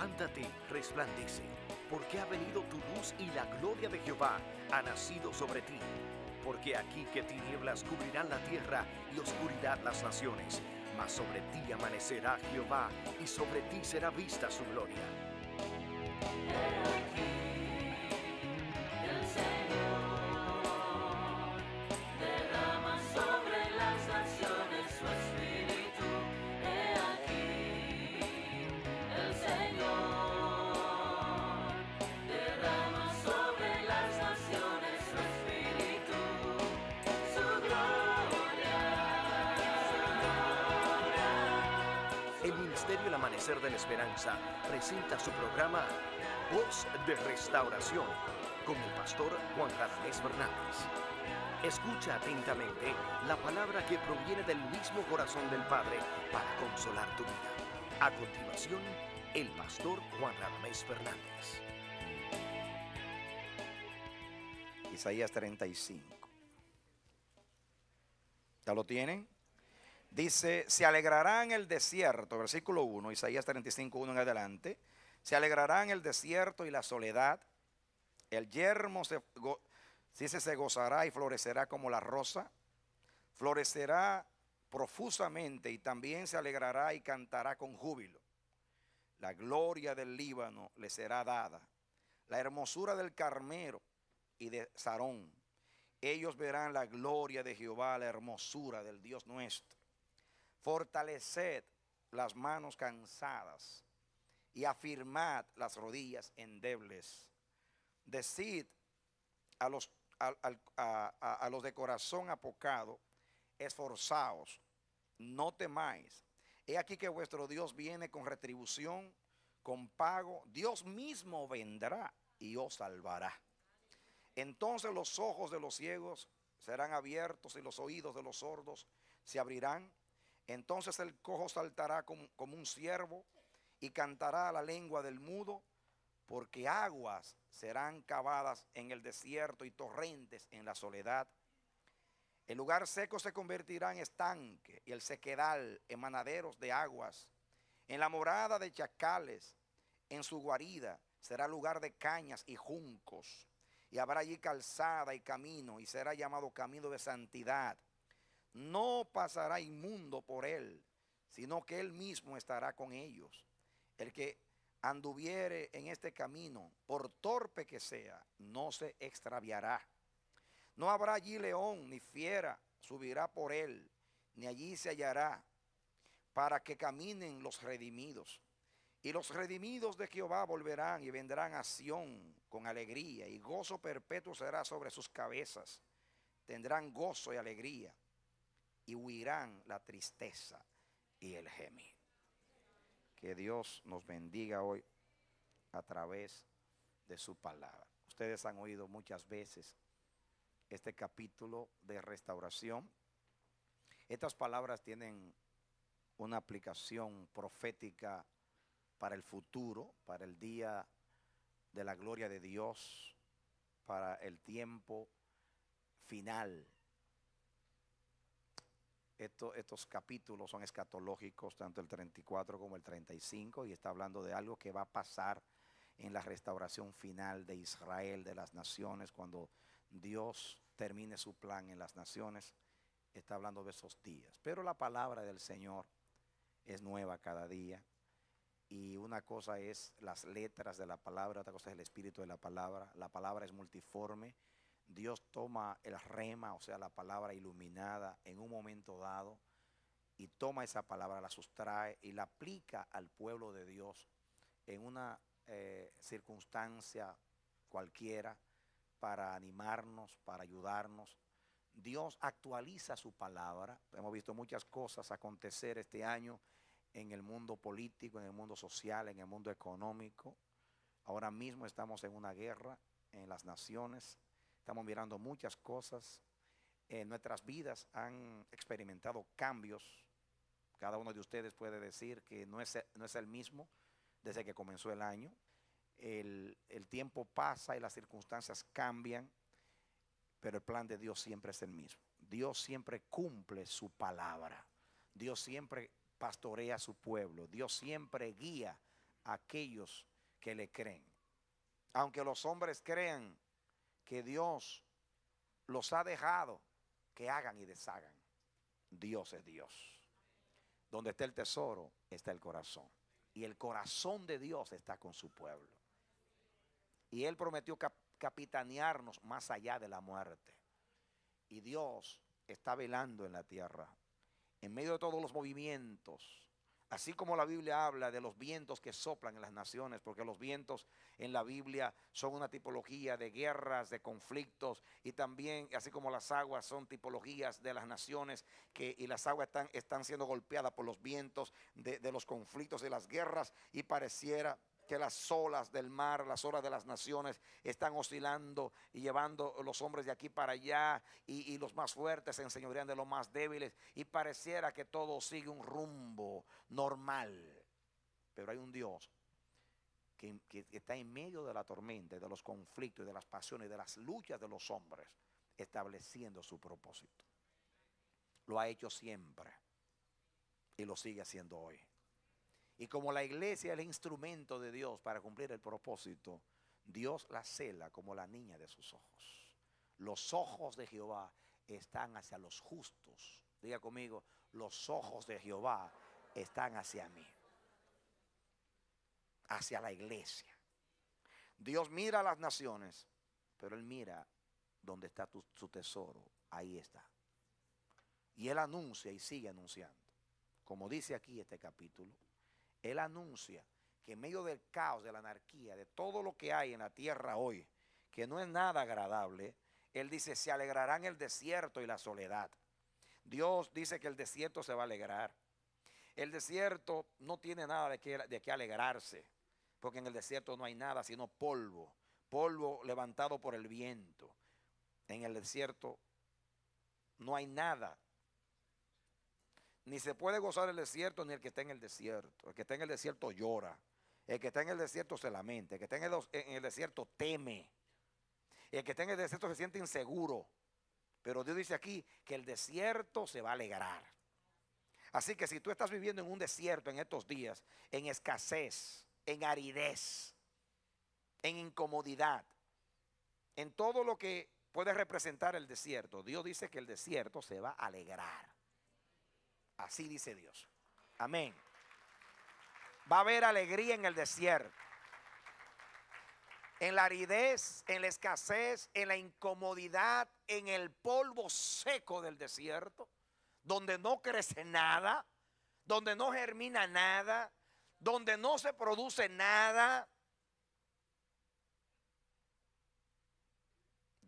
Levántate, resplandece, porque ha venido tu luz y la gloria de Jehová ha nacido sobre ti. Porque aquí que tinieblas cubrirán la tierra y oscuridad las naciones, mas sobre ti amanecerá Jehová y sobre ti será vista su gloria. Presenta su programa Voz de Restauración con el pastor Juan Ramírez Fernández. Escucha atentamente la palabra que proviene del mismo corazón del Padre para consolar tu vida. A continuación, el pastor Juan Ramírez Fernández. Isaías 35. ¿Ya lo tienen? Dice, se alegrará en el desierto, versículo 1, Isaías 35, 1 en adelante. Se alegrará en el desierto y la soledad. El yermo se, se gozará y florecerá como la rosa. Florecerá profusamente y también se alegrará y cantará con júbilo. La gloria del Líbano le será dada. La hermosura del Carmero y de Sarón. Ellos verán la gloria de Jehová, la hermosura del Dios nuestro. Fortaleced las manos cansadas y afirmad las rodillas endebles. Decid a los, a, los de corazón apocado, esforzaos, no temáis. He aquí que vuestro Dios viene con retribución, con pago. Dios mismo vendrá y os salvará. Entonces los ojos de los ciegos serán abiertos y los oídos de los sordos se abrirán. Entonces el cojo saltará como, un ciervo y cantará la lengua del mudo, porque aguas serán cavadas en el desierto y torrentes en la soledad. El lugar seco se convertirá en estanque y el sequedal en manaderos de aguas. En la morada de chacales, en su guarida, será lugar de cañas y juncos. Y habrá allí calzada y camino, y será llamado camino de santidad no pasará inmundo por él, sino que él mismo estará con ellos. El que anduviere en este camino, por torpe que sea, no se extraviará. No habrá allí león ni fiera subirá por él, ni allí se hallará, para que caminen los redimidos. Y los redimidos de Jehová volverán y vendrán a Sión con alegría, y gozo perpetuo será sobre sus cabezas. Tendrán gozo y alegría y huirán la tristeza y el gemir. Que Dios nos bendiga hoy a través de su palabra. Ustedes han oído muchas veces este capítulo de restauración. Estas palabras tienen una aplicación profética para el futuro, para el día de la gloria de Dios, para el tiempo final estos capítulos son escatológicos, tanto el 34 como el 35, y está hablando de algo que va a pasar en la restauración final de Israel, de las naciones, cuando Dios termine su plan en las naciones, está hablando de esos días. Pero la palabra del Señor es nueva cada día, y una cosa es las letras de la palabra, otra cosa es el espíritu de la palabra. La palabra es multiforme Dios toma el rema, o sea, la palabra iluminada en un momento dado y toma esa palabra, la sustrae y la aplica al pueblo de Dios en una eh, circunstancia cualquiera para animarnos, para ayudarnos. Dios actualiza su palabra. Hemos visto muchas cosas acontecer este año en el mundo político, en el mundo social, en el mundo económico. Ahora mismo estamos en una guerra en las naciones Estamos mirando muchas cosas. Nuestras vidas han experimentado cambios. Cada uno de ustedes puede decir que no es, no es el mismo desde que comenzó el año. El, el tiempo pasa y las circunstancias cambian, pero el plan de Dios siempre es el mismo. Dios siempre cumple su palabra. Dios siempre pastorea a su pueblo. Dios siempre guía a aquellos que le creen. Aunque los hombres crean que Dios los ha dejado que hagan y deshagan, Dios es Dios. Donde está el tesoro, está el corazón. Y el corazón de Dios está con su pueblo. Y Él prometió capitanearnos más allá de la muerte. Y Dios está velando en la tierra, en medio de todos los movimientos. Así como la Biblia habla de los vientos que soplan en las naciones, porque los vientos en la Biblia son una tipología de guerras, de conflictos, y también, así como las aguas son tipologías de las naciones, que, y las aguas están, están siendo golpeadas por los vientos de, de los conflictos, de las guerras, y pareciera que las olas del mar, las olas de las naciones están oscilando y llevando los hombres de aquí para allá y, los más fuertes se enseñorean de los más débiles y pareciera que todo sigue un rumbo normal. Pero hay un Dios que, que está en medio de la tormenta, de los conflictos, de las pasiones, de las luchas de los hombres, estableciendo su propósito. Lo ha hecho siempre y lo sigue haciendo hoy. Y como la iglesia es el instrumento de Dios para cumplir el propósito, Dios la cela como la niña de sus ojos. Los ojos de Jehová están hacia los justos. Diga conmigo, los ojos de Jehová están hacia mí, hacia la iglesia. Dios mira a las naciones, pero Él mira donde está su tesoro, ahí está. Y Él anuncia y sigue anunciando. Como dice aquí este capítulo, él anuncia que en medio del caos, de la anarquía, de todo lo que hay en la tierra hoy, que no es nada agradable, Él dice, se alegrarán el desierto y la soledad. Dios dice que el desierto se va a alegrar. El desierto no tiene nada de qué, de qué alegrarse, porque en el desierto no hay nada sino polvo, polvo levantado por el viento. En el desierto no hay nada ni se puede gozar el desierto ni el que está en el desierto. El que está en el desierto llora. El que está en el desierto se lamenta. El que está en el, desierto teme. El que está en el desierto se siente inseguro. Pero Dios dice aquí que el desierto se va a alegrar. Así que si tú estás viviendo en un desierto en estos días, en escasez, en aridez, en incomodidad, en todo lo que puede representar el desierto, Dios dice que el desierto se va a alegrar. Así dice Dios. Amén. Va a haber alegría en el desierto. En la aridez, en la escasez, en la incomodidad, en el polvo seco del desierto, donde no crece nada, donde no germina nada, donde no se produce nada,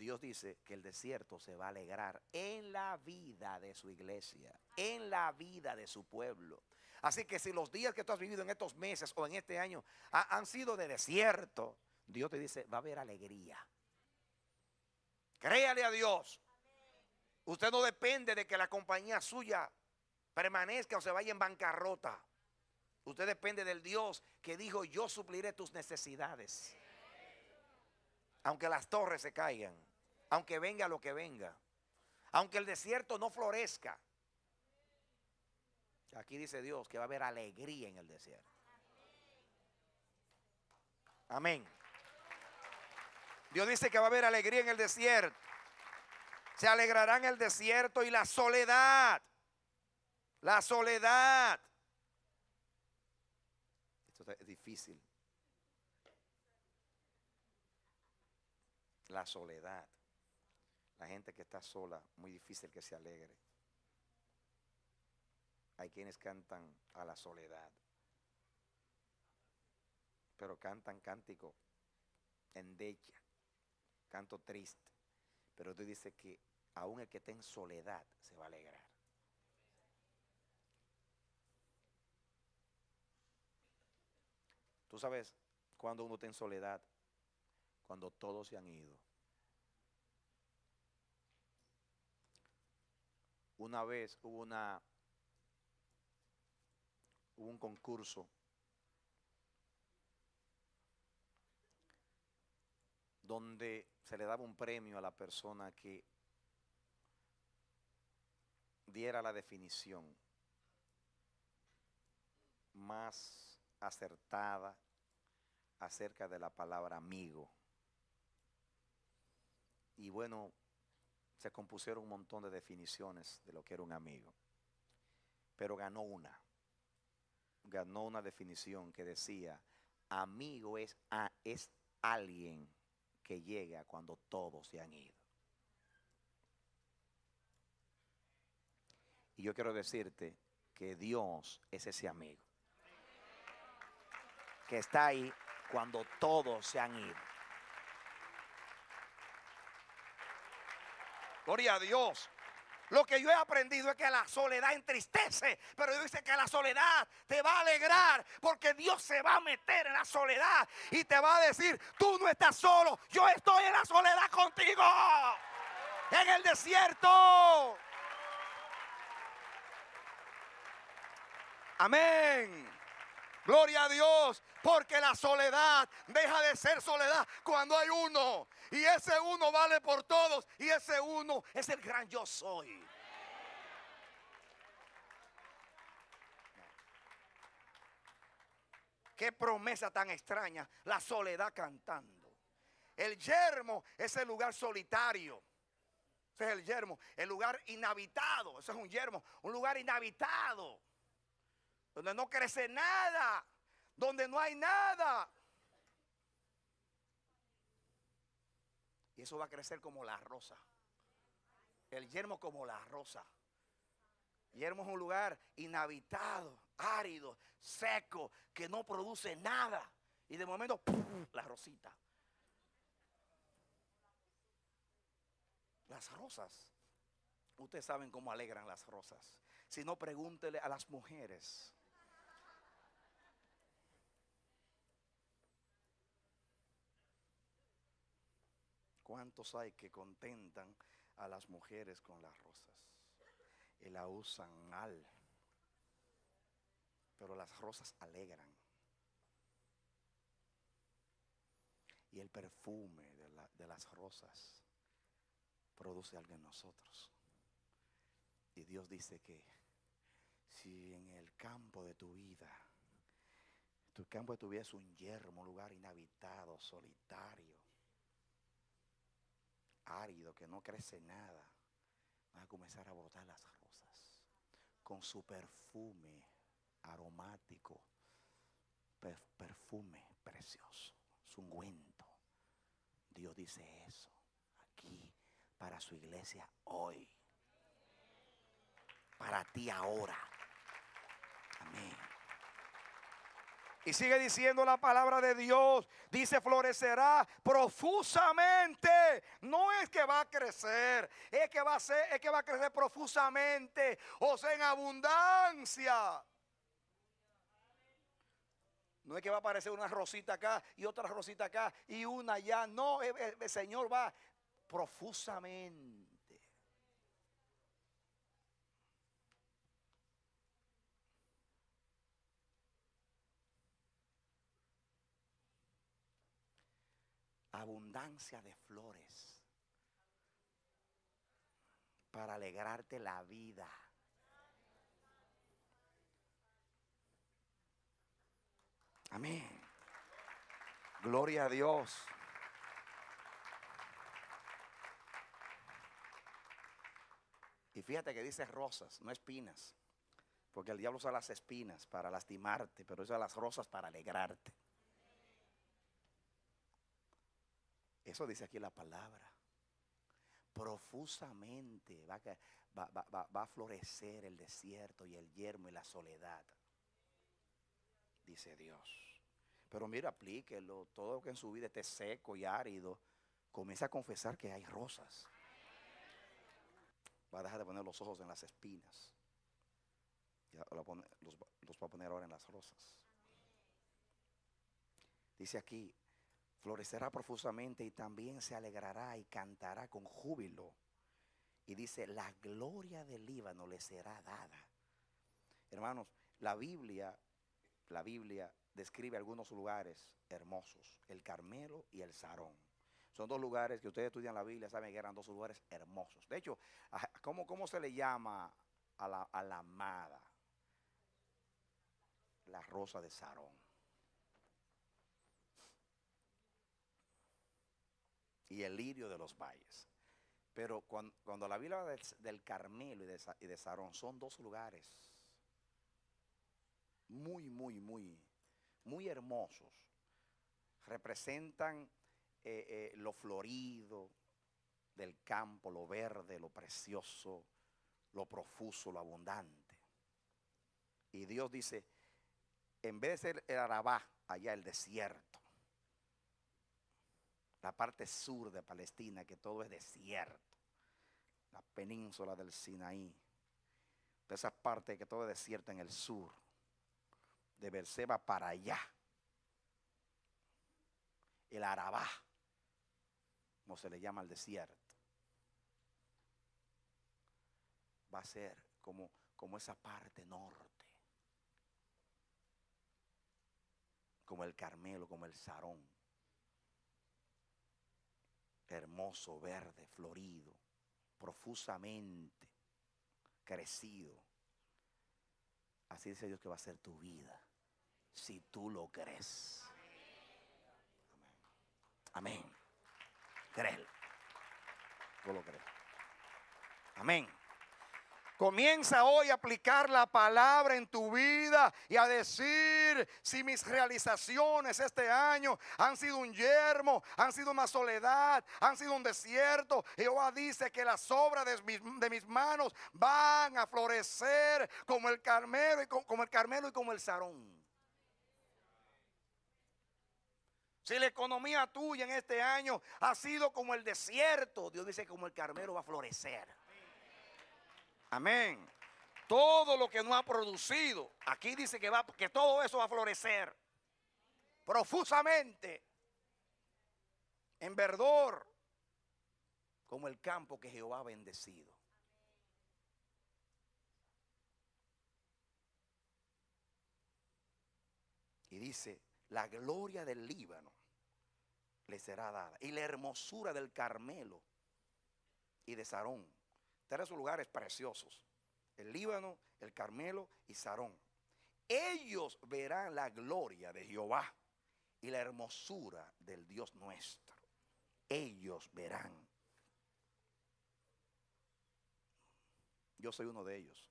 Dios dice que el desierto se va a alegrar en la vida de su iglesia, en la vida de su pueblo. Así que si los días que tú has vivido en estos meses o en este año han sido de desierto, Dios te dice, va a haber alegría. Créale a Dios. Usted no depende de que la compañía suya permanezca o se vaya en bancarrota. Usted depende del Dios que dijo, yo supliré tus necesidades. Aunque las torres se caigan aunque venga lo que venga, aunque el desierto no florezca. Aquí dice Dios que va a haber alegría en el desierto. Amén. Dios dice que va a haber alegría en el desierto. Se alegrará en el desierto y la soledad. La soledad. Esto es difícil. La soledad. La gente que está sola, muy difícil que se alegre. Hay quienes cantan a la soledad, pero cantan cántico en decha, canto triste. Pero tú dices que aún el que está en soledad se va a alegrar. Tú sabes cuando uno está en soledad, cuando todos se han ido. Una vez hubo una hubo un concurso donde se le daba un premio a la persona que diera la definición más acertada acerca de la palabra amigo. Y bueno, se compusieron un montón de definiciones de lo que era un amigo. Pero ganó una. Ganó una definición que decía, amigo es, es alguien que llega cuando todos se han ido. Y yo quiero decirte que Dios es ese amigo. Que está ahí cuando todos se han ido. Gloria a Dios. Lo que yo he aprendido es que la soledad entristece, pero Dios dice que la soledad te va a alegrar porque Dios se va a meter en la soledad y te va a decir, tú no estás solo, yo estoy en la soledad contigo, en el desierto. Amén. Gloria a Dios, porque la soledad deja de ser soledad cuando hay uno. Y ese uno vale por todos. Y ese uno es el gran yo soy. Qué promesa tan extraña, la soledad cantando. El yermo es el lugar solitario. Ese es el yermo, el lugar inhabitado. Ese es un yermo, un lugar inhabitado donde no crece nada, donde no hay nada. Y eso va a crecer como la rosa. El yermo como la rosa. Yermo es un lugar inhabitado, árido, seco, que no produce nada. Y de momento, la rosita. Las rosas. Ustedes saben cómo alegran las rosas. Si no, pregúntele a las mujeres. ¿Cuántos hay que contentan a las mujeres con las rosas? Y la usan mal. Pero las rosas alegran. Y el perfume de, las rosas produce algo en nosotros. Y Dios dice que si en el campo de tu vida, tu campo de tu vida es un yermo, un lugar inhabitado, solitario, árido, que no crece nada, van a comenzar a brotar las rosas con su perfume aromático, perfume precioso, su ungüento. Dios dice eso aquí para su iglesia hoy, para ti ahora. Amén. Y sigue diciendo la palabra de Dios. Dice, florecerá profusamente. No es que va a crecer, es que va a crecer profusamente, o sea, en abundancia. No es que va a aparecer una rosita acá y otra rosita acá y una allá. No, el Señor va profusamente. Abundancia de flores para alegrarte la vida. Amén. Gloria a Dios. Y fíjate que dice rosas, no espinas. Porque el diablo usa las espinas para lastimarte, pero usa las rosas para alegrarte. Eso dice aquí la palabra. Profusamente va, a florecer el desierto y el yermo y la soledad. Dice Dios. Pero mira, aplíquelo. Todo lo que en su vida esté seco y árido, comienza a confesar que hay rosas. Va a dejar de poner los ojos en las espinas. los, los va a poner ahora en las rosas. Dice aquí, florecerá profusamente y también se alegrará y cantará con júbilo. Y dice, la gloria del Líbano le será dada. Hermanos, la Biblia, la Biblia describe algunos lugares hermosos, el Carmelo y el Sarón. Son dos lugares que ustedes estudian la Biblia, saben que eran dos lugares hermosos. De hecho, ¿cómo, cómo se le llama a la, a la amada? La rosa de Sarón. Y el lirio de los valles. Pero cuando, la Biblia del, del Carmelo y de, y de Sarón son dos lugares muy, muy, muy, muy hermosos. Representan eh, eh, lo florido del campo, lo verde, lo precioso, lo profuso, lo abundante. Y Dios dice, en vez de ser el Arabá, allá el desierto, la parte sur de Palestina, que todo es desierto, la península del Sinaí, de esa parte que todo es desierto en el sur, de Berseba para allá, el Arabá, como se le llama al desierto, va a ser como, como esa parte norte, como el Carmelo, como el Sarón hermoso, verde, florido, profusamente crecido. Así dice Dios que va a ser tu vida, si tú lo crees. Amén. Créelo. Tú lo crees. Amén. Comienza hoy a aplicar la palabra en tu vida y a decir si mis realizaciones este año han sido un yermo, han sido una soledad, han sido un desierto. Jehová dice que las obras de mis, manos van a florecer como el Carmelo y como, el Carmelo y como el Sarón. Si la economía tuya en este año ha sido como el desierto, Dios dice como el Carmelo va a florecer. Amén. Todo lo que no ha producido, aquí dice que, va, que todo eso va a florecer profusamente, en verdor, como el campo que Jehová ha bendecido. Y dice, la gloria del Líbano le será dada. Y la hermosura del Carmelo y de Sarón tres lugares preciosos. El Líbano, el Carmelo y Sarón. Ellos verán la gloria de Jehová y la hermosura del Dios nuestro. Ellos verán. Yo soy uno de ellos.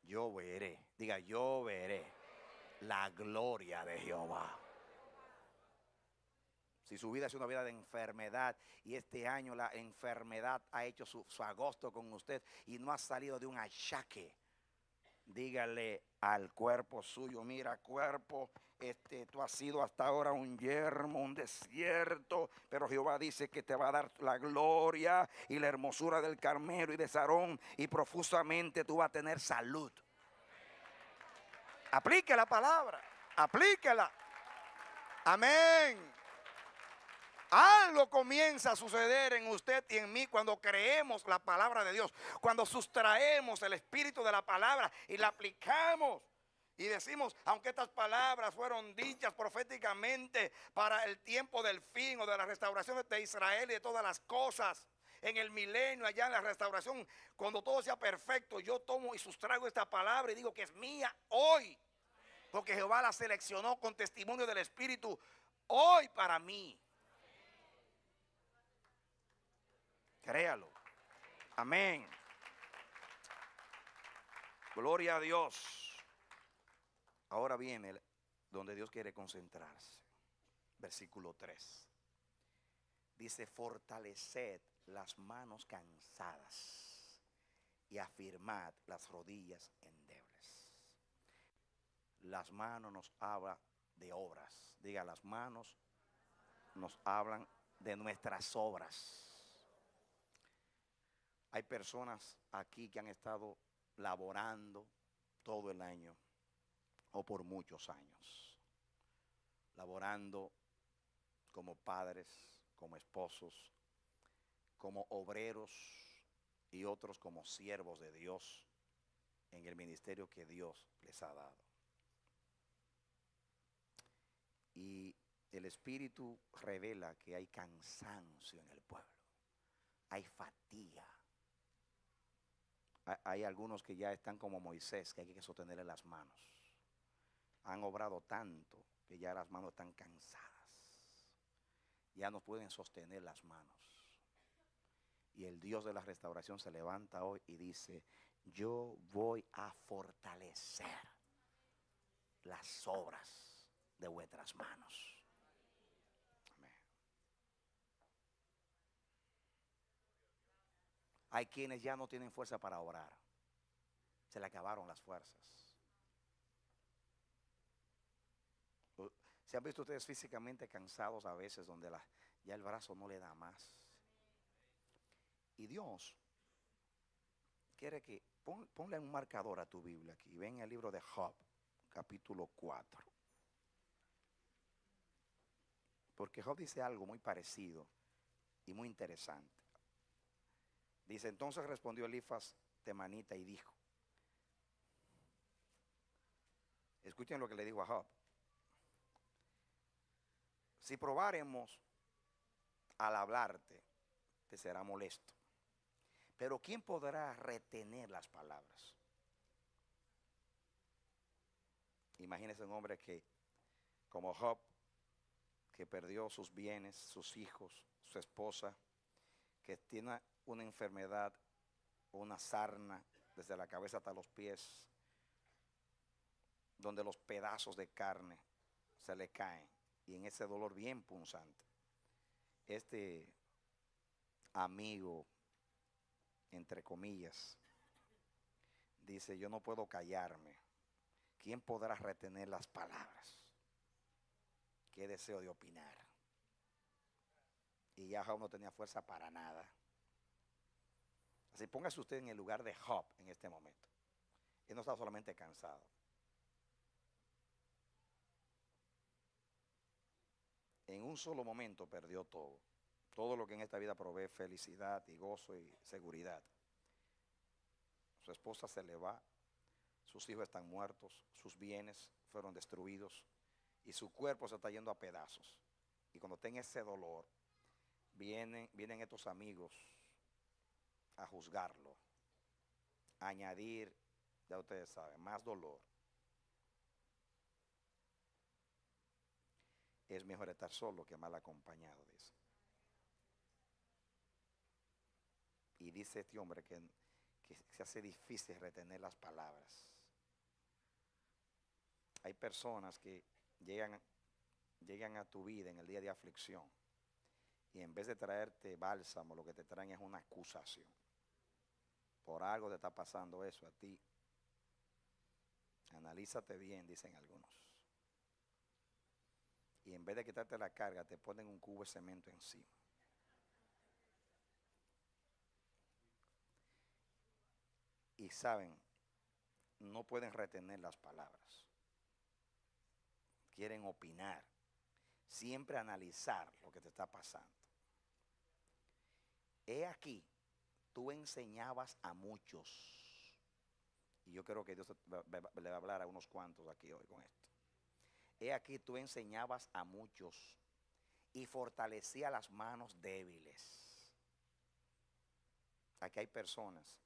Yo veré, diga, yo veré la gloria de Jehová. Si su vida es una vida de enfermedad y este año la enfermedad ha hecho su, agosto con usted y no ha salido de un achaque, dígale al cuerpo suyo, mira cuerpo, este, tú has sido hasta ahora un yermo, un desierto, pero Jehová dice que te va a dar la gloria y la hermosura del Carmelo y de Sarón y profusamente tú vas a tener salud. Aplique la palabra, aplíquela. Amén. Algo comienza a suceder en usted y en mí cuando creemos la palabra de Dios, cuando sustraemos el espíritu de la palabra y la aplicamos. Y decimos, aunque estas palabras fueron dichas proféticamente para el tiempo del fin o de la restauración de Israel y de todas las cosas, en el milenio, allá en la restauración, cuando todo sea perfecto, yo tomo y sustraigo esta palabra y digo que es mía hoy. Porque Jehová la seleccionó con testimonio del Espíritu hoy para mí. Créalo. Amén. Gloria a Dios. Ahora viene donde Dios quiere concentrarse. Versículo 3. Dice, fortaleced las manos cansadas y afirmad las rodillas endebles. Las manos nos hablan de obras. Diga, las manos nos hablan de nuestras obras. Hay personas aquí que han estado laborando todo el año o por muchos años, laborando como padres, como esposos, como obreros y otros como siervos de Dios en el ministerio que Dios les ha dado. Y el Espíritu revela que hay cansancio en el pueblo, hay fatiga, hay algunos que ya están como Moisés, que hay que sostenerle las manos. Han obrado tanto que ya las manos están cansadas. ya no pueden sostener las manos. Y el Dios de la restauración se levanta hoy y dice, yo voy a fortalecer las obras de vuestras manos. Amén. Hay quienes ya no tienen fuerza para orar. Se le acabaron las fuerzas. ¿Se han visto ustedes físicamente cansados a veces donde ya el brazo no le da más? Y Dios quiere que ponle un marcador a tu Biblia aquí. Ven el libro de Job, capítulo 4. Porque Job dice algo muy parecido y muy interesante. Dice, entonces respondió Elifas temanita y dijo, escuchen lo que le dijo a Job, si probáremos al hablarte, te será molesto. Pero ¿quién podrá retener las palabras? Imagínese un hombre que, como Job, que perdió sus bienes, sus hijos, su esposa, que tiene una enfermedad, una sarna desde la cabeza hasta los pies, donde los pedazos de carne se le caen y en ese dolor bien punzante. Este amigo, entre comillas, dice, yo no puedo callarme. ¿Quién podrá retener las palabras? Qué deseo de opinar. Y ya no tenía fuerza para nada. Así póngase usted en el lugar de Job en este momento. Él no está solamente cansado. En un solo momento perdió todo. Todo lo que en esta vida provee felicidad y gozo y seguridad. Su esposa se le va, sus hijos están muertos, sus bienes fueron destruidos y su cuerpo se está yendo a pedazos. Y cuando tenga ese dolor, vienen, vienen estos amigos a juzgarlo, a añadir, ya ustedes saben, más dolor. Es mejor estar solo que mal acompañado, dice. Y dice este hombre que, que se hace difícil retener las palabras. Hay personas que llegan, llegan a tu vida en el día de aflicción y en vez de traerte bálsamo, lo que te traen es una acusación. Por algo te está pasando eso a ti. Analízate bien, dicen algunos. Y en vez de quitarte la carga, te ponen un cubo de cemento encima. Y saben, no pueden retener las palabras. Quieren opinar. Siempre analizar lo que te está pasando. He aquí, tú enseñabas a muchos. Y yo creo que Dios le va a hablar a unos cuantos aquí hoy con esto. He aquí, tú enseñabas a muchos y fortalecía las manos débiles. Aquí hay personas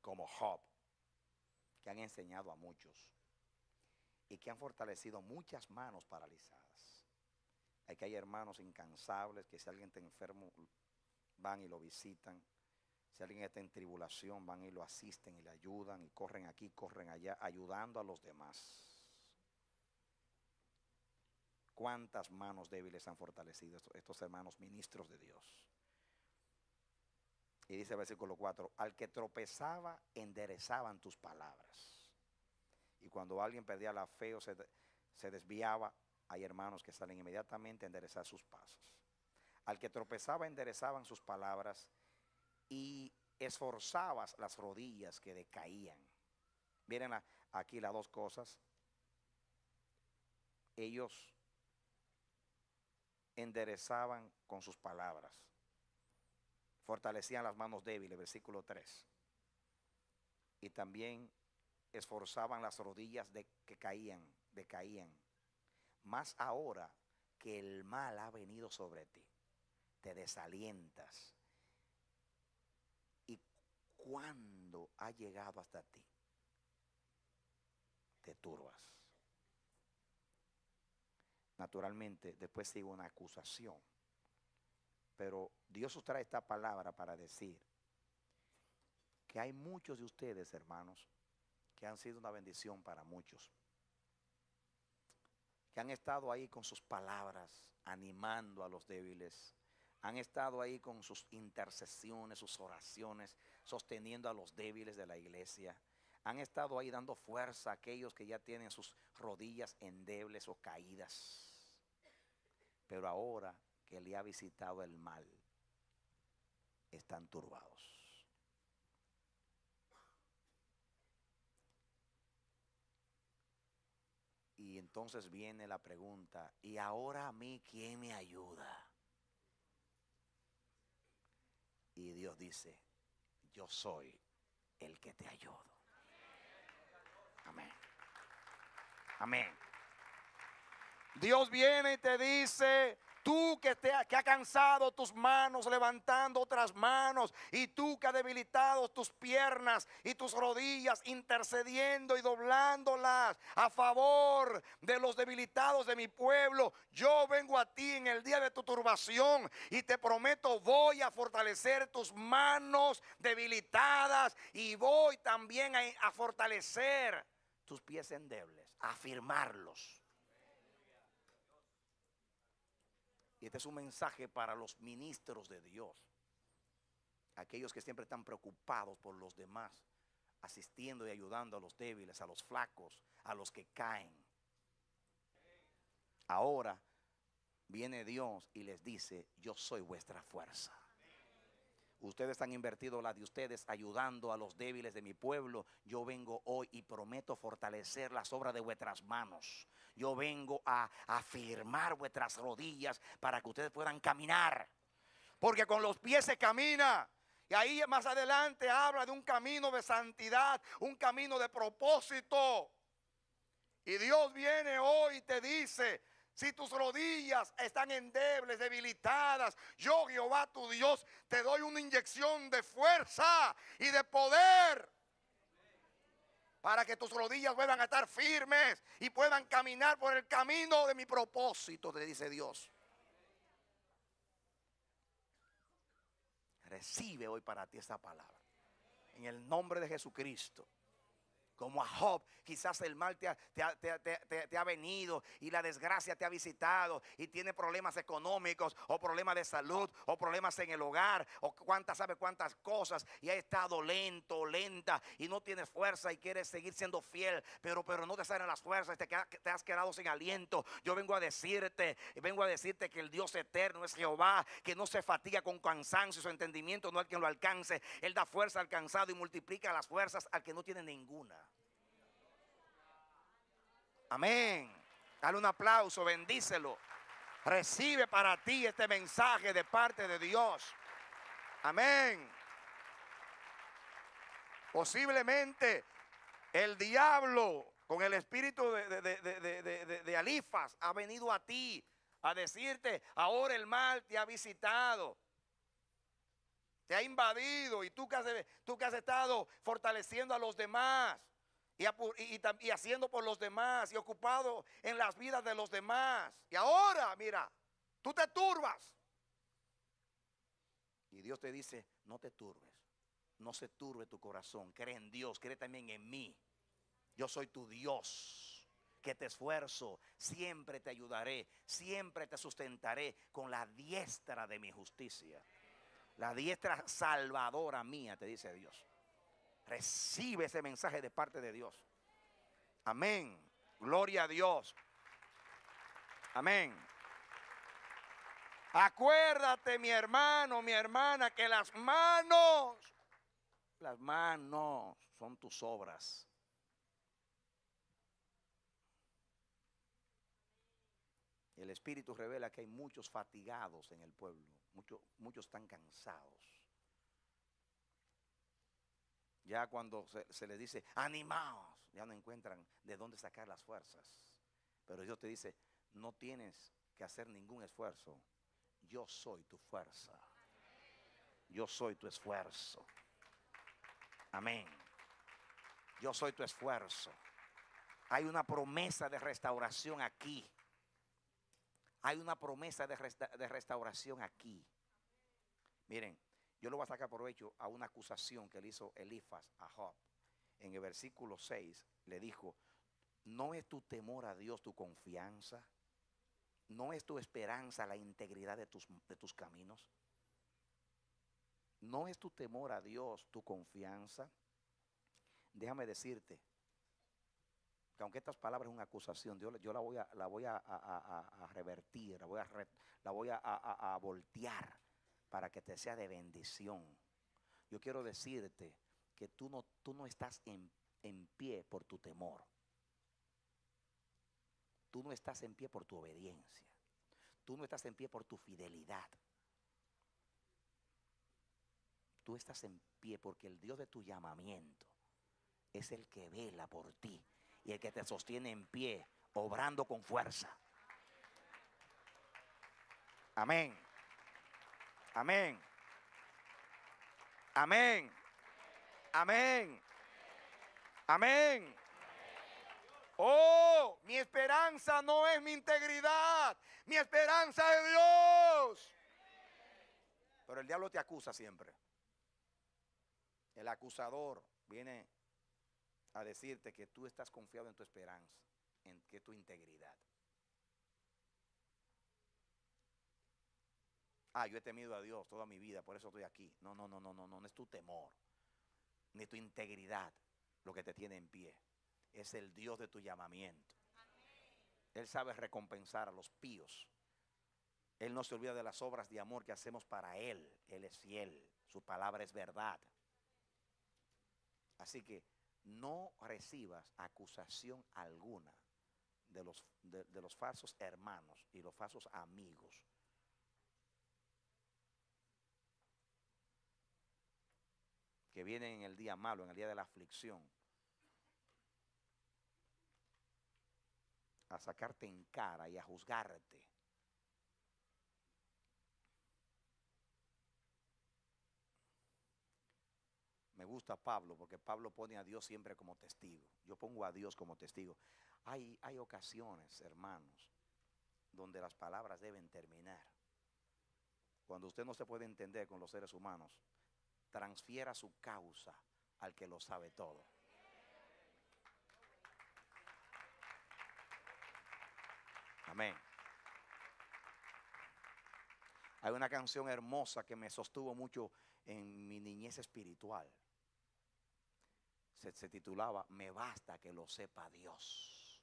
como Job que han enseñado a muchos y que han fortalecido muchas manos paralizadas. Aquí hay hermanos incansables que si alguien está enfermo van y lo visitan. Si alguien está en tribulación, van y lo asisten y le ayudan y corren aquí, corren allá, ayudando a los demás. ¿Cuántas manos débiles han fortalecido estos, hermanos ministros de Dios? Y dice el versículo 4, al que tropezaba, enderezaban tus palabras. Y cuando alguien perdía la fe o se, se desviaba, hay hermanos que salen inmediatamente a enderezar sus pasos. Al que tropezaba enderezaban sus palabras y esforzabas las rodillas que decaían. Miren aquí las dos cosas. Ellos enderezaban con sus palabras. Fortalecían las manos débiles, versículo 3. Y también esforzaban las rodillas de, que caían, decaían. Más ahora que el mal ha venido sobre ti te desalientas. Y cuando ha llegado hasta ti, naturalmente, después sigue una acusación. Pero Dios os trae esta palabra para decir que hay muchos de ustedes, hermanos, que han sido una bendición para muchos. Que han estado ahí con sus palabras, animando a los débiles. Han estado ahí con sus intercesiones, sus oraciones, sosteniendo a los débiles de la iglesia. Han estado ahí dando fuerza a aquellos que ya tienen sus rodillas endebles o caídas. Pero ahora que le ha visitado el mal, están turbados. Y entonces viene la pregunta, ¿y ahora a mí quién me ayuda? Y Dios dice, yo soy el que te ayudo. Amén. Amén. Dios viene y te dice, Tú que, te, que ha cansado tus manos levantando otras manos. Y tú que ha debilitado tus piernas y tus rodillas intercediendo y doblándolas a favor de los debilitados de mi pueblo. Yo vengo a ti en el día de tu turbación y te prometo voy a fortalecer tus manos debilitadas y voy también a, a fortalecer tus pies endebles, a afirmarlos. Y este es un mensaje para los ministros de Dios. Aquellos que siempre están preocupados por los demás, asistiendo y ayudando a los débiles, a los flacos, a los que caen. Ahora viene Dios y les dice, yo soy vuestra fuerza. Ustedes han invertido la de ustedes ayudando a los débiles de mi pueblo. Yo vengo hoy y prometo fortalecer las obras de vuestras manos. Yo vengo a afirmar vuestras rodillas para que ustedes puedan caminar. Porque con los pies se camina. Y ahí más adelante habla de un camino de santidad, un camino de propósito. Y Dios viene hoy y te dice, si tus rodillas están endebles, debilitadas, yo Jehová tu Dios te doy una inyección de fuerza y de poder para que tus rodillas puedan estar firmes y puedan caminar por el camino de mi propósito, te dice Dios. Recibe hoy para ti esta palabra. En el nombre de Jesucristo como a Job. Quizás el mal te ha, venido y la desgracia te ha visitado y tiene problemas económicos o problemas de salud o problemas en el hogar o cuántas, sabe cuántas cosas y ha estado lento, lenta y no tienes fuerza y quieres seguir siendo fiel, pero, pero no te salen las fuerzas, te, te has quedado sin aliento. Yo vengo a decirte, vengo a decirte que el Dios eterno es Jehová, que no se fatiga con cansancio, su entendimiento no hay quien lo alcance. Él da fuerza al cansado y multiplica las fuerzas al que no tiene ninguna. Amén. Dale un aplauso, bendícelo. Recibe para ti este mensaje de parte de Dios. Amén. Posiblemente el diablo con el espíritu de, Alifas ha venido a ti a decirte, ahora el mal te ha visitado, te ha invadido y tú que tú que has estado fortaleciendo a los demás y, haciendo por los demás y ocupado en las vidas de los demás. Y ahora, mira, tú te turbas. Y Dios te dice, no te turbes, no se turbe tu corazón, cree en Dios, cree también en mí. Yo soy tu Dios, que te esfuerzo, siempre te ayudaré, siempre te sustentaré con la diestra de mi justicia. La diestra salvadora mía, te dice Dios. Recibe ese mensaje de parte de Dios. Amén. Gloria a Dios. Amén. Acuérdate, mi hermano, mi hermana, que las manos, las manos son tus obras. El Espíritu revela que hay muchos fatigados en el pueblo, muchos, muchos están cansados. Ya cuando se, les dice, animaos, ya no encuentran de dónde sacar las fuerzas. Pero Dios te dice, no tienes que hacer ningún esfuerzo. Yo soy tu fuerza. Yo soy tu esfuerzo. Amén. Yo soy tu esfuerzo. Hay una promesa de restauración aquí. Hay una promesa de, de restauración aquí. Miren, yo lo voy a sacar provecho a una acusación que le hizo Elifas a Job. En el versículo 6 le dijo, ¿no es tu temor a Dios tu confianza? ¿No es tu esperanza la integridad de tus, de tus caminos? ¿No es tu temor a Dios tu confianza? Déjame decirte que aunque estas palabras es una acusación, yo, yo la voy a, la voy a, revertir, la voy, a, la voy a voltear para que te sea de bendición. Yo quiero decirte que tú no, tú no estás en, en pie por tu temor. Tú no estás en pie por tu obediencia. Tú no estás en pie por tu fidelidad. Tú estás en pie porque el Dios de tu llamamiento es el que vela por ti y el que te sostiene en pie, obrando con fuerza. Amén. Amén. Amén. Amén. Amén. Oh, mi esperanza no es mi integridad. Mi esperanza es Dios. Pero el diablo te acusa siempre. El acusador viene a decirte que tú estás confiado en tu esperanza, en tu integridad. Ah, yo he temido a Dios toda mi vida, por eso estoy aquí. No, no, no, no, no, no, es tu temor, ni tu integridad lo que te tiene en pie. Es el Dios de tu llamamiento. Él sabe recompensar a los píos. Él no se olvida de las obras de amor que hacemos para Él. Él es fiel. Su palabra es verdad. Así que no recibas acusación alguna de los, de los falsos hermanos y los falsos amigos que vienen en el día malo, en el día de la aflicción, a sacarte en cara y a juzgarte. Me gusta Pablo porque Pablo pone a Dios siempre como testigo. Yo pongo a Dios como testigo. Hay, hay ocasiones, hermanos, donde las palabras deben terminar. Cuando usted no se puede entender con los seres humanos, transfiera su causa al que lo sabe todo. Amén. Hay una canción hermosa que me sostuvo mucho en mi niñez espiritual. Se, titulaba Me basta que lo sepa Dios.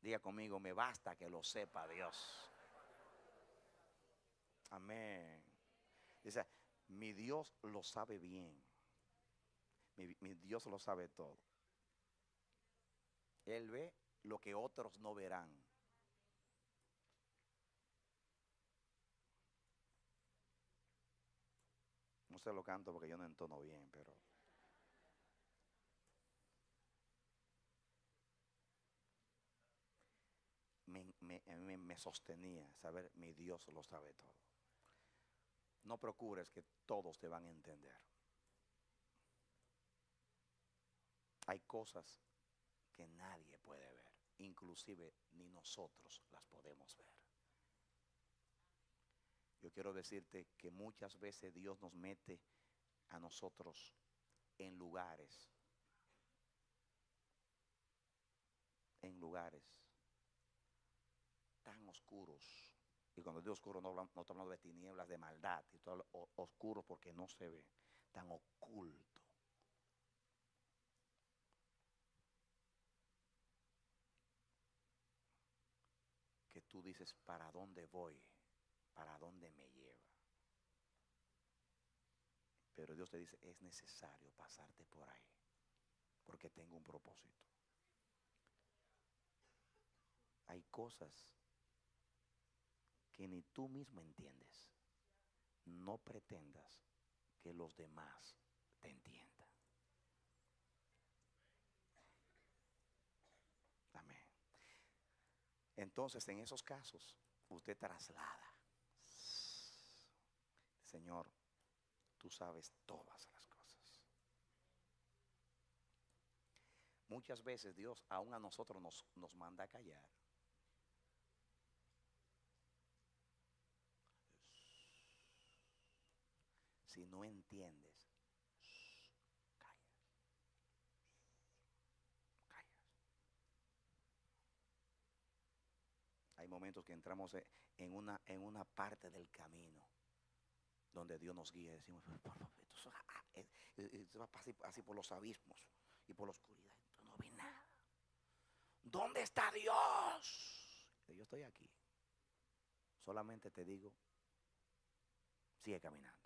Diga conmigo, me basta que lo sepa Dios. Amén. Dice, mi Dios lo sabe bien. Mi, Dios lo sabe todo. Él ve lo que otros no verán. No se lo canto porque yo no entono bien, pero... Me, sostenía saber mi Dios lo sabe todo no procures que todos te van a entender. Hay cosas que nadie puede ver, inclusive ni nosotros las podemos ver. Yo quiero decirte que muchas veces Dios nos mete a nosotros en lugares, en lugares tan oscuros y cuando digo oscuro no, no estamos hablando de tinieblas, de maldad, y todo oscuro porque no se ve, tan oculto. Que tú dices, ¿para dónde voy? ¿Para dónde me lleva? Pero Dios te dice, es necesario pasarte por ahí, porque tengo un propósito. Hay cosas que ni tú mismo entiendes, no pretendas que los demás te entiendan. Amén. Entonces, en esos casos, usted traslada. Señor, tú sabes todas las cosas. Muchas veces Dios aún a nosotros nos, nos manda a callar. Si no entiendes, calla. Calla. Hay momentos que entramos en una, en una parte del camino donde Dios nos guía. Decimos, "Pero, por favor, esto es- ah, eh, eh, esto va así, por los abismos y por la oscuridad. Entonces no vi nada. ¿Dónde está Dios? Yo estoy aquí. Solamente te digo, sigue caminando.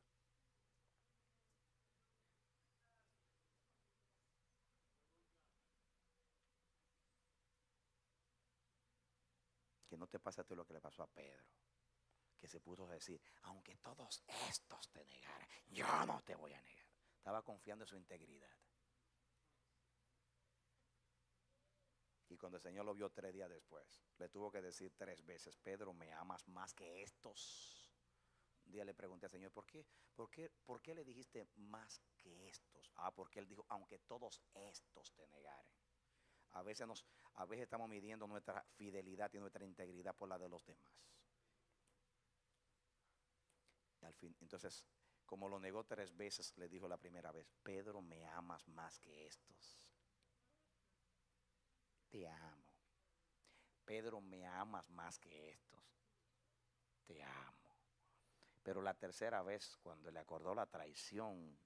Que no te pase a lo que le pasó a Pedro. Que se puso a decir, aunque todos estos te negaran, yo no te voy a negar. Estaba confiando en su integridad. Y cuando el Señor lo vio tres días después, le tuvo que decir tres veces, Pedro, me amas más que estos. Un día le pregunté al Señor, ¿por qué, por qué, por qué le dijiste más que estos? Ah, porque Él dijo, aunque todos estos te negaren. A veces, nos, a veces estamos midiendo nuestra fidelidad y nuestra integridad por la de los demás. Y al fin, entonces, como lo negó tres veces, le dijo la primera vez, Pedro, me amas más que estos. Te amo. Pedro, me amas más que estos. Te amo. Pero la tercera vez, cuando le acordó la traición,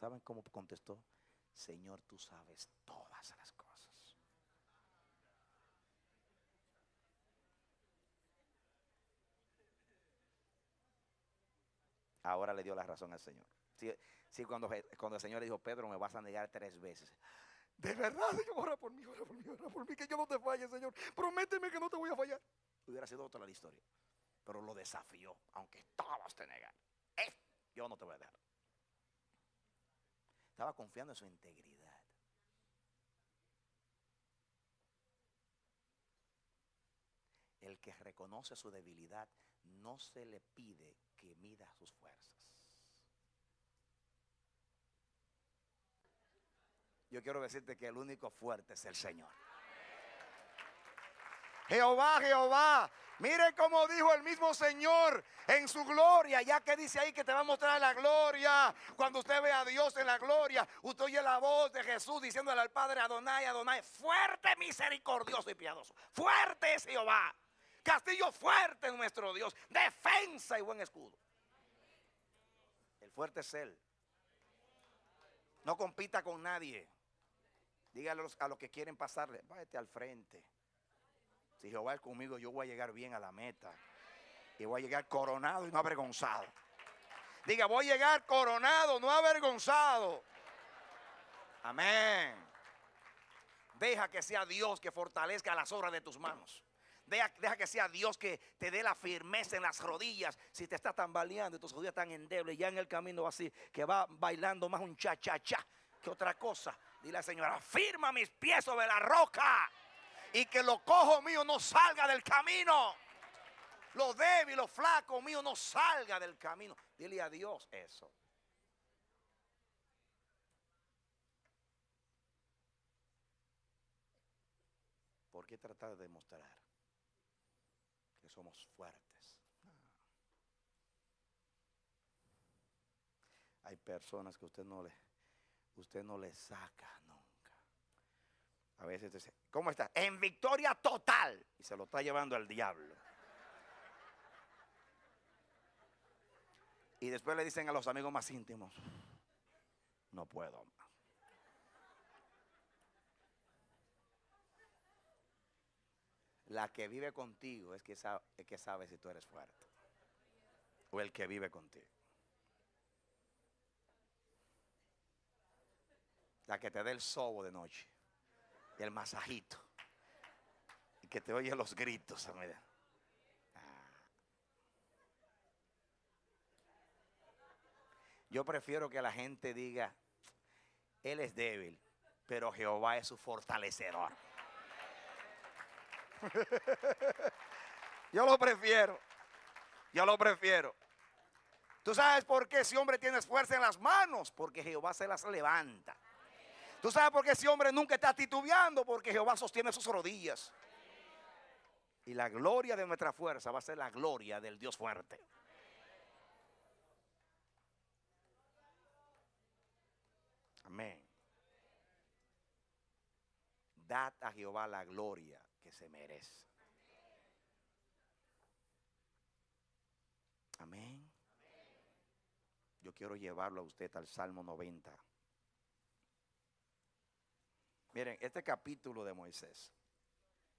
¿saben cómo contestó? Señor, tú sabes todas las cosas. Ahora le dio la razón al Señor. Sí, sí, cuando, el Señor le dijo, Pedro, me vas a negar tres veces. De verdad, Señor, ora por mí, ora por mí, ora por mí, que yo no te falle, Señor. Prométeme que no te voy a fallar. Hubiera sido otra la historia. Pero lo desafió, aunque todos te negan. Eh, yo no te voy a dejar. Estaba confiando en su integridad. El que reconoce su debilidad no se le pide que mida sus fuerzas. Yo quiero decirte que el único fuerte es el Señor. Jehová, Jehová. Mire cómo dijo el mismo Señor en su gloria, ya que dice ahí que te va a mostrar la gloria. Cuando usted ve a Dios en la gloria, usted oye la voz de Jesús diciéndole al Padre Adonai, Adonai, fuerte, misericordioso y piadoso. Fuerte es Jehová. Castillo fuerte es nuestro Dios. Defensa y buen escudo. El fuerte es Él. No compita con nadie. Dígale a los, que quieren pasarle, váyate al frente. Si Jehová es conmigo, yo voy a llegar bien a la meta. Y voy a llegar coronado y no avergonzado. Diga, voy a llegar coronado, no avergonzado. Amén. Deja que sea Dios que fortalezca las obras de tus manos. Deja, que sea Dios que te dé la firmeza en las rodillas. Si te estás tambaleando y tus rodillas están endebles, ya en el camino así, que va bailando más un cha cha cha que otra cosa. Dile al Señor, afirma mis pies sobre la roca y que lo cojo mío no salga del camino. Lo débil, lo flaco mío no salga del camino. Dile a Dios eso. ¿Por qué tratar de demostrar somos fuertes? Hay personas que usted no le, usted no le saca nunca. A veces dice, ¿cómo está? En victoria total. Y se lo está llevando al diablo. Y después le dicen a los amigos más íntimos, no puedo más. La que vive contigo es que, sabe, es que sabe si tú eres fuerte. O el que vive contigo. La que te dé el sobo de noche. Y el masajito. Y que te oye los gritos. mira. Ah. Yo prefiero que la gente diga, Él es débil, pero Jehová es su fortalecedor. Yo lo prefiero. Yo lo prefiero. ¿Tú sabes por qué ese hombre tiene fuerza en las manos? Porque Jehová se las levanta. ¿Tú sabes por qué ese hombre nunca está titubeando? Porque Jehová sostiene sus rodillas. Y la gloria de nuestra fuerza va a ser la gloria del Dios fuerte. Amén. Dad a Jehová la gloria se merece. Amén. Yo quiero llevarlo a usted al Salmo 90. Miren, este capítulo de Moisés,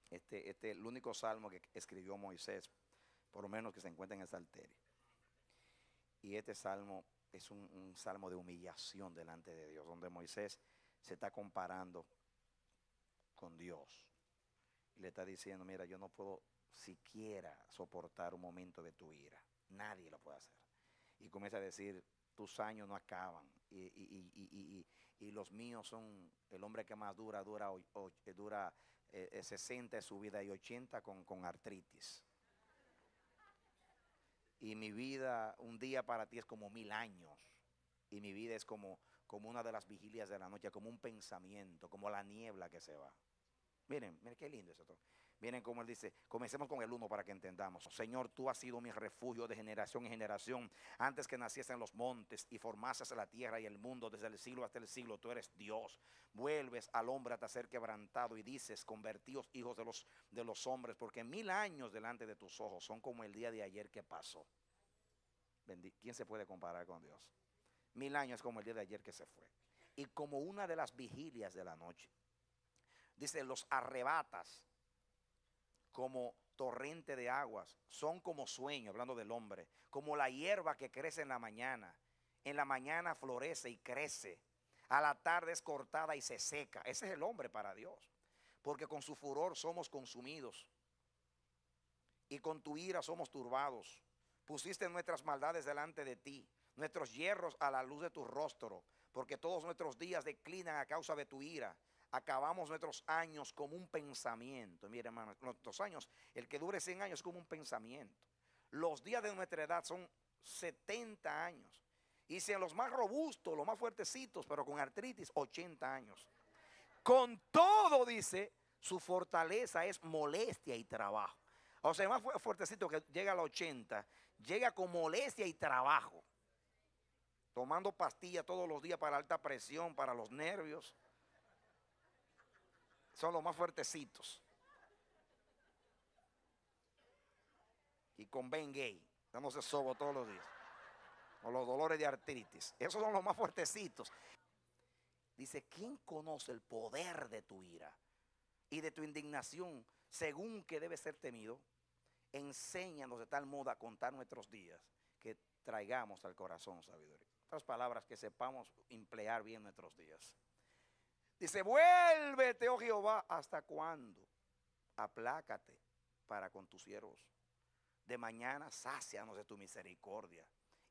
este, este el único salmo que escribió Moisés, por lo menos que se encuentra en el Salterio. Y este salmo es un salmo de humillación delante de Dios, donde Moisés se está comparando con Dios. Y le está diciendo, mira, yo no puedo siquiera soportar un momento de tu ira. Nadie lo puede hacer. Y comienza a decir, tus años no acaban. Y, los míos son, el hombre que más dura, dura, eh, dura eh, eh, 60 de su vida y 80 con, con artritis. Y mi vida, un día para ti es como mil años. Y mi vida es como, como una de las vigilias de la noche, como un pensamiento, como la niebla que se va. Miren, miren qué lindo es esto. Miren cómo él dice, comencemos con el uno para que entendamos. Señor, tú has sido mi refugio de generación en generación. Antes que naciesen los montes y formases la tierra y el mundo desde el siglo hasta el siglo, tú eres Dios. Vuelves al hombre hasta ser quebrantado y dices, convertíos hijos de los, de los hombres, porque mil años delante de tus ojos son como el día de ayer que pasó. ¿Quién se puede comparar con Dios? Mil años como el día de ayer que se fue. Y como una de las vigilias de la noche. Dice, los arrebatas como torrente de aguas, son como sueño, hablando del hombre, como la hierba que crece en la mañana. En la mañana florece y crece, a la tarde es cortada y se seca. Ese es el hombre para Dios, porque con su furor somos consumidos y con tu ira somos turbados. Pusiste nuestras maldades delante de ti, nuestros hierros a la luz de tu rostro, porque todos nuestros días declinan a causa de tu ira acabamos nuestros años como un pensamiento. Mire, hermano, nuestros años, el que dure 100 años es como un pensamiento. Los días de nuestra edad son 70 años. Y si en los más robustos, los más fuertecitos, pero con artritis, 80 años. Con todo, dice, su fortaleza es molestia y trabajo. O sea, el más fu- fuertecito que llega a los 80, llega con molestia y trabajo. Tomando pastillas todos los días para alta presión, para los nervios son los más fuertecitos. Y con Ben Gay, dándose sobo todos los días. O los dolores de artritis. Esos son los más fuertecitos. Dice, ¿quién conoce el poder de tu ira y de tu indignación según que debe ser temido? Enséñanos de tal modo a contar nuestros días que traigamos al corazón sabiduría. Otras palabras, que sepamos emplear bien nuestros días. Dice, vuélvete, oh Jehová, ¿hasta cuándo? Aplácate para con tus siervos. De mañana sácianos de tu misericordia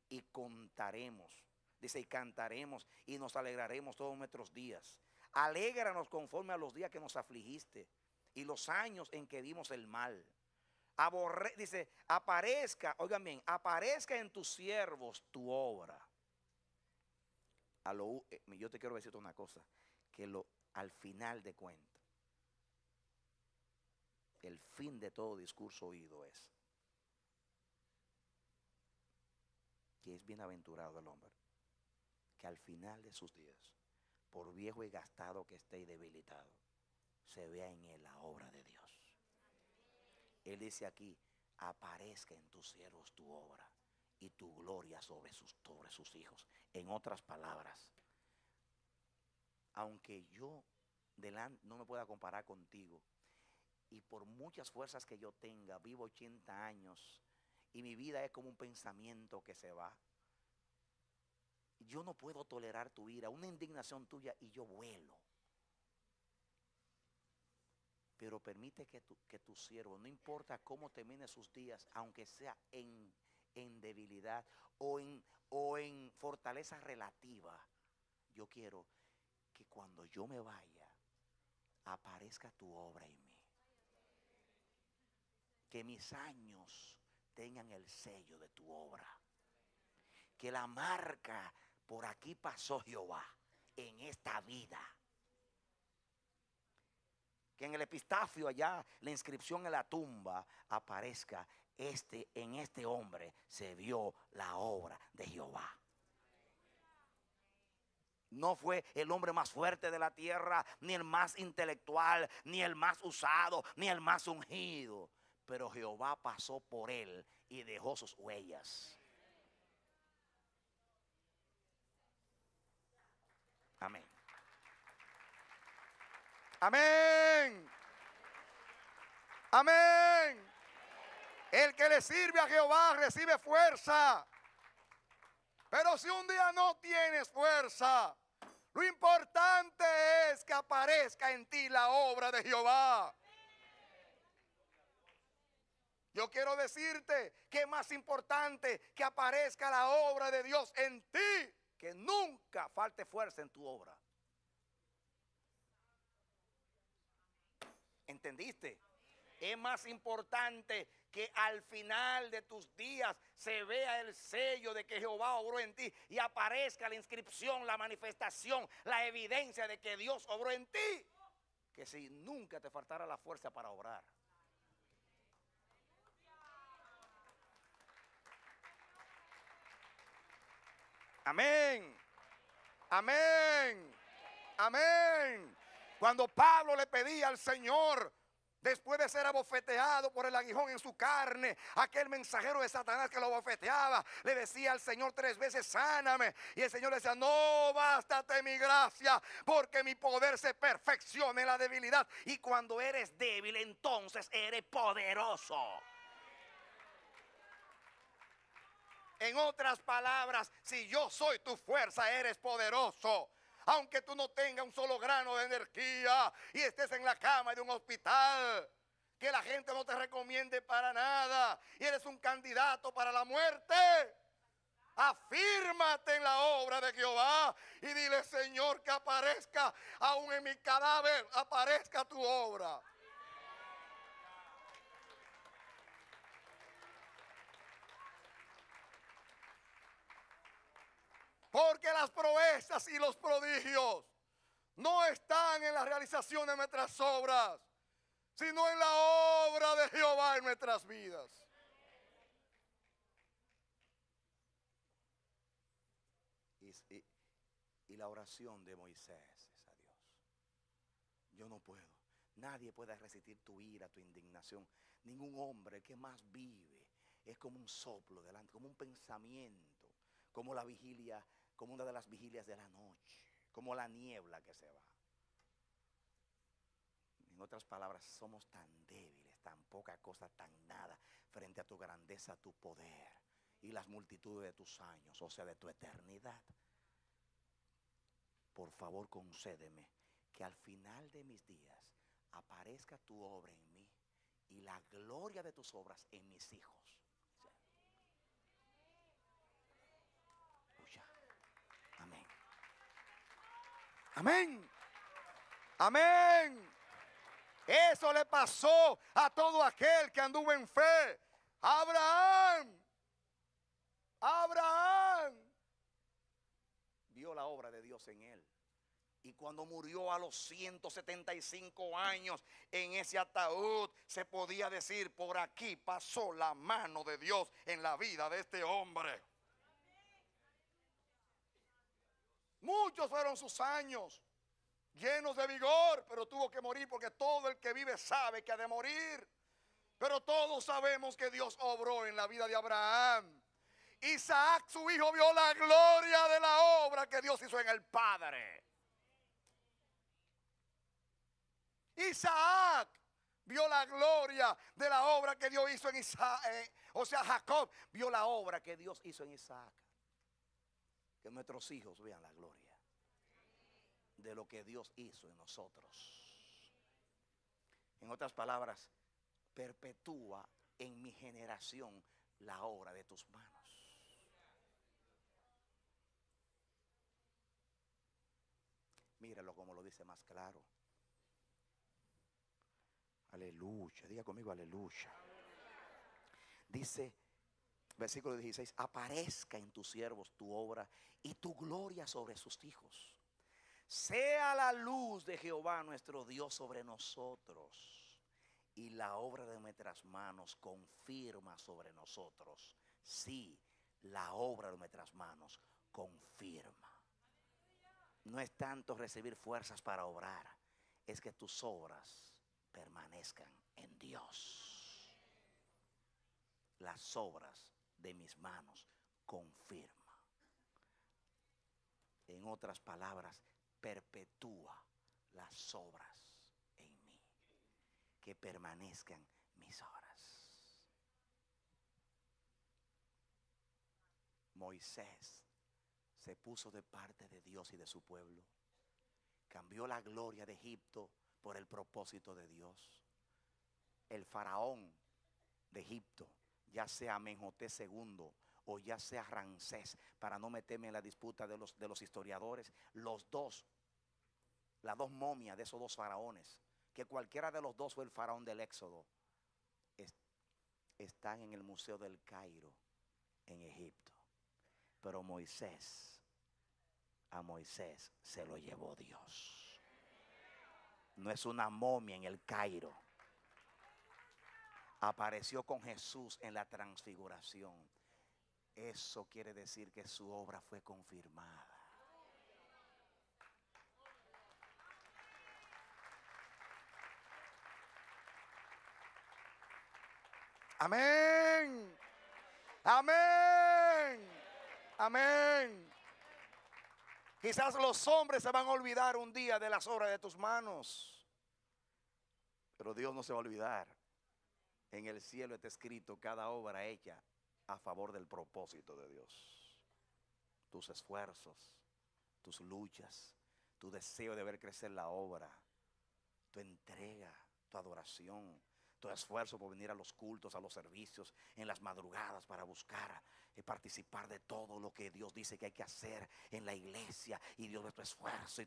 y contaremos. Dice, y cantaremos y nos alegraremos todos nuestros días. Alégranos conforme a los días que nos afligiste y los años en que vimos el mal. Dice, aparezca, oigan bien, aparezca en tus siervos tu obra. Eh, yo te quiero decirte una cosa que lo, al final de cuentas, el fin de todo discurso oído es que es bienaventurado el hombre, que al final de sus días, por viejo y gastado que esté y debilitado, se vea en él la obra de Dios. Él dice aquí, aparezca en tus siervos tu obra y tu gloria sobre sus, sobre sus hijos. En otras palabras, aunque yo delan- no me pueda comparar contigo, y por muchas fuerzas que yo tenga, vivo 80 años, y mi vida es como un pensamiento que se va. Yo no puedo tolerar tu ira, una indignación tuya, y yo vuelo. Pero permite que tu, que tu siervo, no importa cómo termine sus días, aunque sea en, en debilidad o en, o en fortaleza relativa, yo quiero que cuando yo me vaya, aparezca tu obra en mí. Que mis años tengan el sello de tu obra. Que la marca por aquí pasó Jehová en esta vida. que en el epistafio allá, la inscripción en la tumba, aparezca este, en este hombre se vio la obra de Jehová. No fue el hombre más fuerte de la tierra, ni el más intelectual, ni el más usado, ni el más ungido. Pero Jehová pasó por él y dejó sus huellas. Amén. Amén. Amén. El que le sirve a Jehová recibe fuerza. Pero si un día no tienes fuerza, lo importante es que aparezca en ti la obra de Jehová. Yo quiero decirte que es más importante que aparezca la obra de Dios en ti, que nunca falte fuerza en tu obra. ¿Entendiste? Es más importante que al final de tus días se vea el sello de que Jehová obró en ti y aparezca la inscripción, la manifestación, la evidencia de que Dios obró en ti. Que si nunca te faltara la fuerza para obrar. Amén. Amén. Amén. Cuando Pablo le pedía al Señor Después de ser abofeteado por el aguijón en su carne, aquel mensajero de Satanás que lo abofeteaba, le decía al Señor tres veces, sáname. Y el Señor le decía, no bástate mi gracia, porque mi poder se perfecciona en la debilidad. Y cuando eres débil, entonces eres poderoso. En otras palabras, si yo soy tu fuerza, eres poderoso aunque tú no tengas un solo grano de energía y estés en la cama de un hospital, que la gente no te recomiende para nada y eres un candidato para la muerte. Afírmate en la obra de Jehová y dile, Señor, que aparezca aún en mi cadáver, aparezca tu obra. Porque las proezas y los prodigios no están en la realización de nuestras obras, sino en la obra de Jehová en nuestras vidas. Y, y la oración de Moisés es a Dios. Yo no puedo. Nadie puede resistir tu ira, tu indignación. Ningún hombre que más vive es como un soplo delante, como un pensamiento, como la vigilia como una de las vigilias de la noche, como la niebla que se va. En otras palabras, somos tan débiles, tan poca cosa, tan nada, frente a tu grandeza, tu poder y las multitudes de tus años, o sea, de tu eternidad. Por favor, concédeme que al final de mis días aparezca tu obra en mí y la gloria de tus obras en mis hijos. Amén. Amén. Eso le pasó a todo aquel que anduvo en fe. Abraham. Abraham. Vio la obra de Dios en él. Y cuando murió a los 175 años en ese ataúd, se podía decir, por aquí pasó la mano de Dios en la vida de este hombre. Muchos fueron sus años, llenos de vigor, pero tuvo que morir porque todo el que vive sabe que ha de morir. Pero todos sabemos que Dios obró en la vida de Abraham. Isaac, su hijo, vio la gloria de la obra que Dios hizo en el Padre. Isaac vio la gloria de la obra que Dios hizo en Isaac. Eh, o sea, Jacob vio la obra que Dios hizo en Isaac que nuestros hijos vean la gloria de lo que Dios hizo en nosotros. En otras palabras, perpetúa en mi generación la obra de tus manos. Míralo como lo dice más claro. Aleluya, diga conmigo aleluya. Dice, versículo 16, aparezca en tus siervos tu obra y tu gloria sobre sus hijos. sea la luz de Jehová nuestro Dios sobre nosotros y la obra de nuestras manos confirma sobre nosotros. Sí, la obra de nuestras manos confirma. No es tanto recibir fuerzas para obrar, es que tus obras permanezcan en Dios. Las obras de mis manos confirma. En otras palabras, perpetúa las obras en mí. Que permanezcan mis obras. Moisés se puso de parte de Dios y de su pueblo. Cambió la gloria de Egipto por el propósito de Dios. El faraón de Egipto, ya sea Menjoté II o ya sea Ramsés, para no meterme en la disputa de los, de los historiadores, los dos, las dos momias de esos dos faraones, que cualquiera de los dos fue el faraón del Éxodo, están en el Museo del Cairo, en Egipto. Pero Moisés, a Moisés se lo llevó Dios. No es una momia en el Cairo. Apareció con Jesús en la transfiguración. Eso quiere decir que su obra fue confirmada. Amén. Amén. Amén. Quizás los hombres se van a olvidar un día de las obras de tus manos. Pero Dios no se va a olvidar. En el cielo está escrito cada obra hecha a favor del propósito de Dios. Tus esfuerzos, tus luchas, tu deseo de ver crecer la obra, tu entrega, tu adoración, tu esfuerzo por venir a los cultos, a los servicios, en las madrugadas para buscar y participar de todo lo que Dios dice que hay que hacer en la iglesia. Y Dios ve tu esfuerzo y,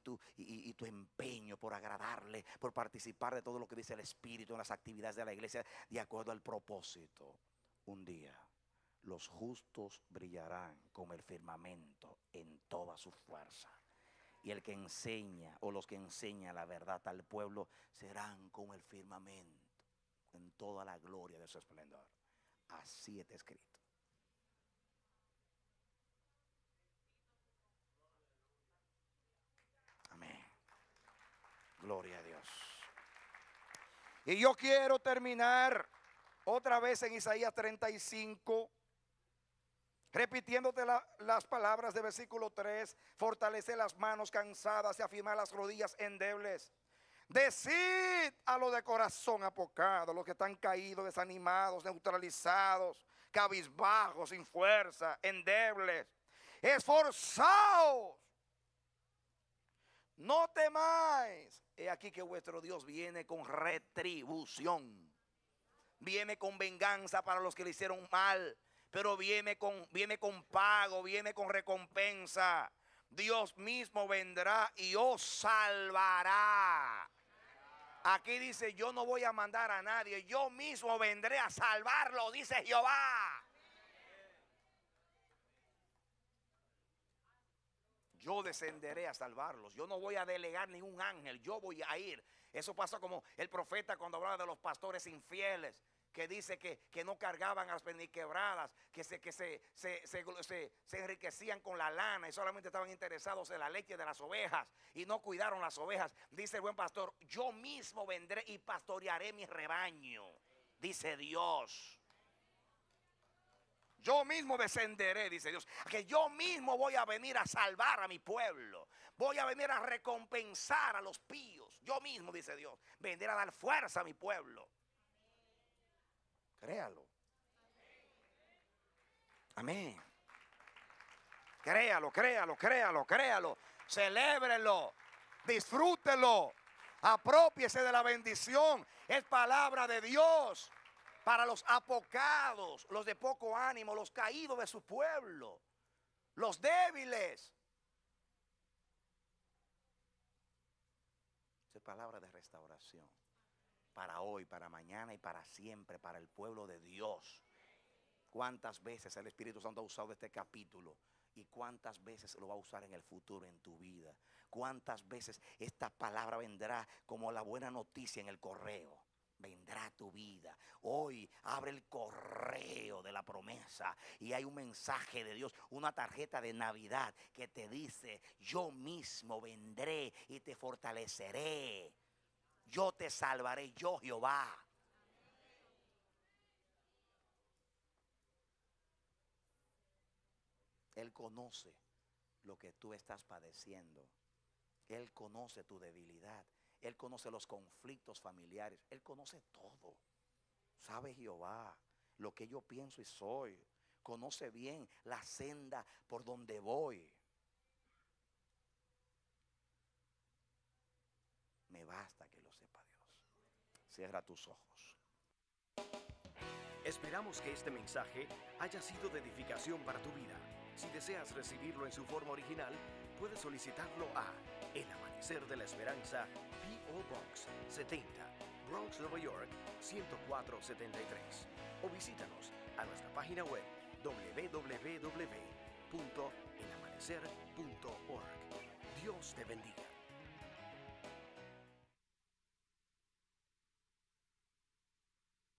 tu, y, tu empeño por agradarle, por participar de todo lo que dice el Espíritu en las actividades de la iglesia de acuerdo al propósito. Un día los justos brillarán como el firmamento en toda su fuerza. Y el que enseña o los que enseñan la verdad al pueblo serán como el firmamento en toda la gloria de su esplendor. Así está escrito. Amén. Gloria a Dios. Y yo quiero terminar otra vez en Isaías 35 repitiéndote las palabras de versículo 3, fortalece las manos cansadas y afirmar las rodillas endebles. Decid a los de corazón apocado, los que están caídos, desanimados, neutralizados, cabizbajos, sin fuerza, endebles. Esforzaos. No temáis. He aquí que vuestro Dios viene con retribución. Viene con venganza para los que le hicieron mal pero viene con, viene con pago, viene con recompensa. Dios mismo vendrá y os salvará. Aquí dice, yo no voy a mandar a nadie, yo mismo vendré a salvarlo, dice Jehová. Yo descenderé a salvarlos. Yo no voy a delegar ningún ángel, yo voy a ir. Eso pasa como el profeta cuando hablaba de los pastores infieles que dice que, no cargaban las pendiquebradas, que, se, que se, se, enriquecían con la lana y solamente estaban interesados en la leche de las ovejas y no cuidaron las ovejas. Dice el buen pastor, yo mismo vendré y pastorearé mi rebaño, dice Dios. Yo mismo descenderé, dice Dios, que yo mismo voy a venir a salvar a mi pueblo. Voy a venir a recompensar a los píos. Yo mismo, dice Dios, vendré a dar fuerza a mi pueblo. Créalo. Amén. Créalo, créalo, créalo, créalo. Celébrelo. Disfrútelo. Apropiese de la bendición. Es palabra de Dios para los apocados, los de poco ánimo, los caídos de su pueblo, los débiles. Es palabra de restauración para hoy, para mañana y para siempre, para el pueblo de Dios. ¿Cuántas veces el Espíritu Santo ha usado este capítulo? ¿Y cuántas veces lo va a usar en el futuro en tu vida? cuántas veces esta palabra vendrá como la buena noticia en el correo vendrá tu vida. Hoy abre el correo de la promesa y hay un mensaje de Dios, una tarjeta de Navidad que te dice, yo mismo vendré y te fortaleceré. Yo te salvaré, yo Jehová. Él conoce lo que tú estás padeciendo. Él conoce tu debilidad. Él conoce los conflictos familiares. Él conoce todo. Sabe Jehová lo que yo pienso y soy. Conoce bien la senda por donde voy. Me basta que lo sepa Dios. Cierra tus ojos. Esperamos que este mensaje haya sido de edificación para tu vida. Si deseas recibirlo en su forma original, puedes solicitarlo a El Amanecer de la Esperanza, P.O. Box 70, Bronx, Nueva York 10473. O visítanos a nuestra página web www.elamanecer.org. Dios te bendiga.